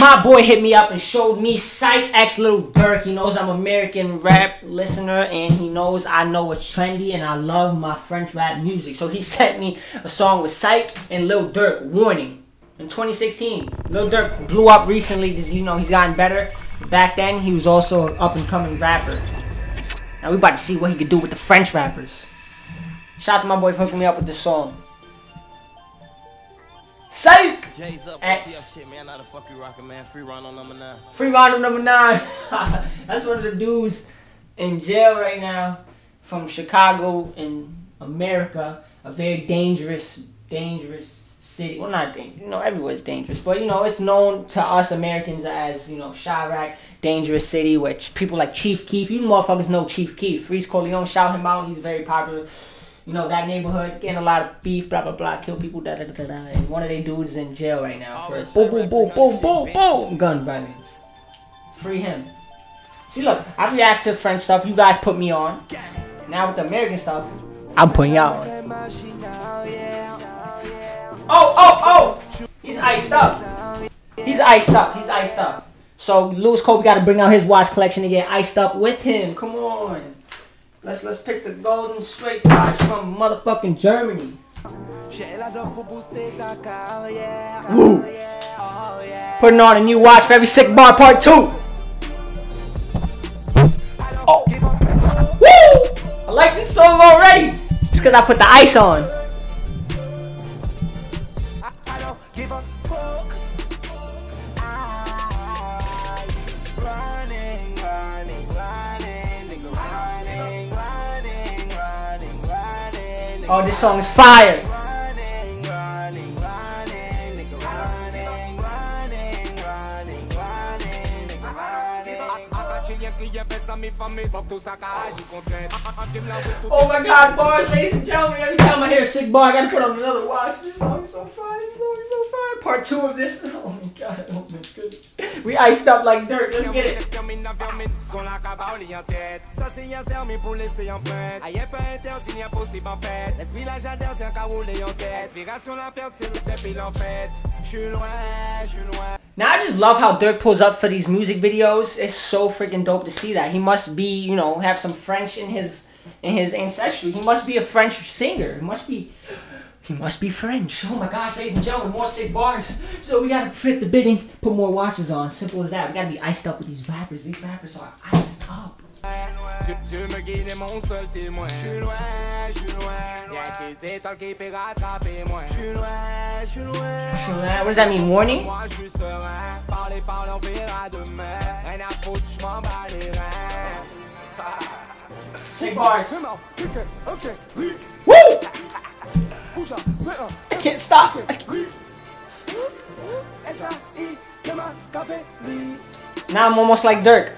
My boy hit me up and showed me Saïk X Lil Durk. He knows I'm American rap listener and he knows I know what's trendy and I love my French rap music. So he sent me a song with Saïk and Lil Durk, Warning, in 2016. Lil Durk blew up recently because, you know, he's gotten better. Back then, he was also an up-and-coming rapper. Now we about to see what he could do with the French rappers. Shout out to my boy for hooking me up with this song. Saïk! J's up X. shit, man. How the fuck you rockin', man? Free Rondo number nine. Free Rondo number nine. That's one of the dudes in jail right now from Chicago in America. A very dangerous, dangerous city. Well, not dangerous. You know, everywhere's dangerous. But, you know, it's known to us Americans as, you know, Chiraq, dangerous city, which people like Chief Keef. You motherfuckers know Chief Keef. Freeze Corleone, shout him out. He's very popular. You know, that neighborhood getting a lot of beef, blah, blah, blah. Kill people, da, da, da, da. And one of their dudes is in jail right now for boom, boom, boom, boom, boom, boom, gun violence. Free him. See, look, I react to French stuff. You guys put me on. Now with the American stuff, I'm putting y'all on. Oh, oh, oh! He's iced up. He's iced up. He's iced up. So Lewis Kobe got to bring out his watch collection and get iced up with him. Come on. Let's let's pick the golden straight watch from motherfucking Germany. Woo! Putting on a new watch for every sick bar part two. Oh. Woo! I like this song already. Just because I put the ice on. Oh, this song is fire. Oh my god, bars, ladies and gentlemen. Every time I hear sick bar, I gotta put on another watch. This song is so fire. This song is so fire. Part two of this. Oh my god. Oh my goodness. We iced up like dirt. Let's get it. Now I just love how Durk pulls up for these music videos. It's so freaking dope to see that. He must be, you know, have some French in his in his ancestry. He must be a French singer. He must be he must be French. Oh my gosh, ladies and gentlemen, more sick bars. So we gotta fit the bidding, put more watches on. Simple as that. We gotta be iced up with these rappers. These rappers are iced up. Tu, tu me guides mon seul témoin. J'suis loin, j'suis loin. Y'a que les étoiles qui peuvent rattraper moi. J'suis loin, j'suis loin. What does that mean, warning? Moi j'suis serein. Parler, parler, on verra demain. Rien à foutre, j'm'en bats les reins. Sick bars. Ok, ok, oui. Woo! I can't stop. Café. Now I'm almost like Durk.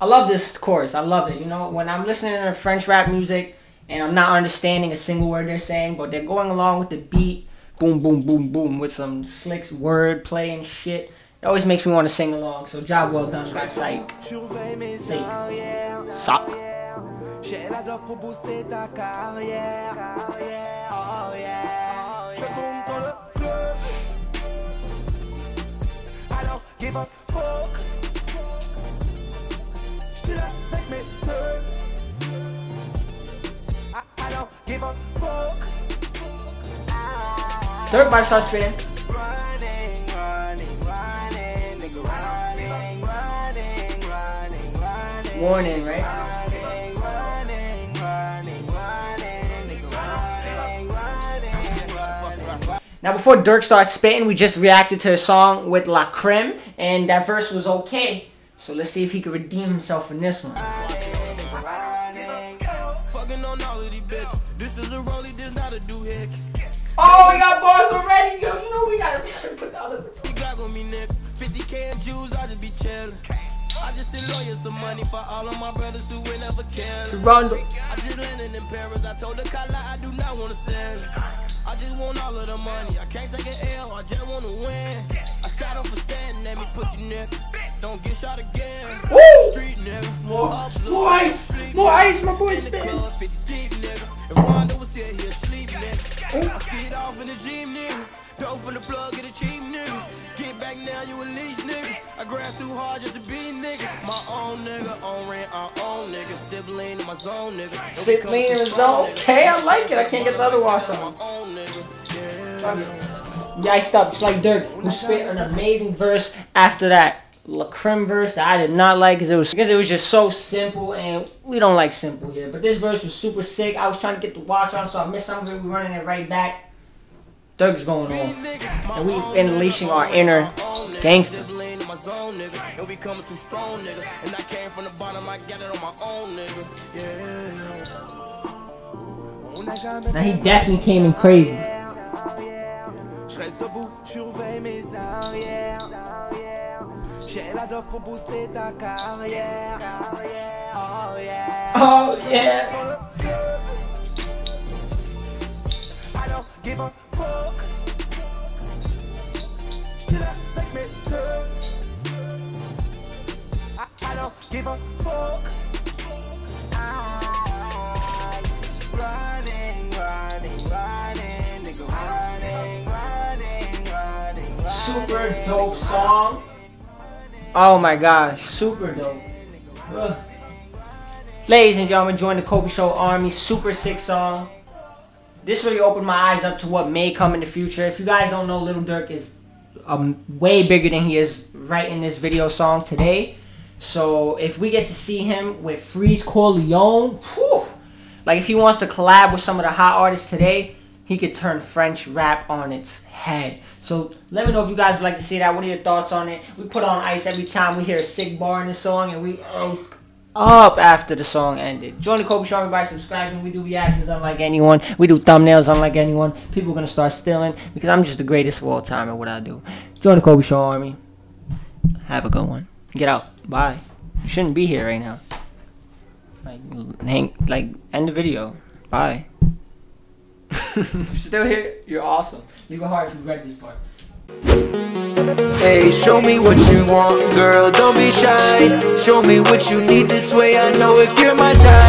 I love this chorus. I love it. You know, when I'm listening to French rap music and I'm not understanding a single word they're saying, but they're going along with the beat, boom, boom, boom, boom, with some slick word play and shit. It always makes me want to sing along. So job well done, by Saïk. Surveille mes Say. arrières. Suck. Running, running. Now, before Durk starts spitting, we just reacted to a song with Lacrim, and that verse was okay. So let's see if he can redeem himself in this one. Fucking on all of. This is a rollie, this not a doohickey. Oh, we got bars already. I just send lawyers some money for all of my brothers who ain't ever cared. Rondo. I just landed in Paris. I told the I do not wanna sell. I just want all of the money. I can't take an L. I just wanna win. I shot him for standing at me, pussy nigga. Don't get shot again. Woo! Street nigga. More, Up, more ice, more ice. My boy's In the spitting. club, 50 deep nigga. If Rondo was in the gym, nigga. Dope from the plug, get a cheap nigga. Get back now, you a leash nigga. I grab too hard just to be nigga. My own nigga, on rent, our own nigga. Sibling in my zone, nigga. Don't Sit become lean in the zone. Okay, I like it. I can't get the other My on. Yeah. I stopped just like Durk, who spit an amazing verse after that Lacrim verse that I did not like because it was because it was just so simple and we don't like simple here. But this verse was super sick. I was trying to get the watch on, so I missed some of it. We running it right back. Durk's going on. And we unleashing our inner gangster. Nigga. Don't coming too strong, nigga. And I came from the bottom, I got it on my own, nigga. Yeah. Now he definitely came in crazy. Je reste debout, surveille mes arrières. J'ai la dope pour booster ta carrière. Oh yeah. Oh yeah. Give a fuck. J'suis là avec mes deux. I, I don't give a fuck. I, running, running, running, nigga, running, running, running, running. Super dope song. Oh my gosh, super dope. Ugh. Ladies and gentlemen, join the Kobe Show Army. Super sick song. This really opened my eyes up to what may come in the future. If you guys don't know, Little Durk is um, way bigger than he is right in this video song today. So if we get to see him with Freeze Corleone, whew, like if he wants to collab with some of the hot artists today, he could turn French rap on its head. So let me know if you guys would like to see that. What are your thoughts on it? We put on ice every time we hear a sick bar in the song, and we up after the song ended. Join the Kobe Show Army by subscribing. We do reactions unlike anyone. We do thumbnails unlike anyone. People are gonna start stealing because I'm just the greatest of all time at what I do. Join the Kobe Show Army. Have a good one. Get out. Bye. You shouldn't be here right now. Like, hang, like, end the video. Bye. still here, you're awesome. Leave a heart if you read this part. Hey, show me what you want, girl, don't be shy. Show me what you need, this way I know if you're my type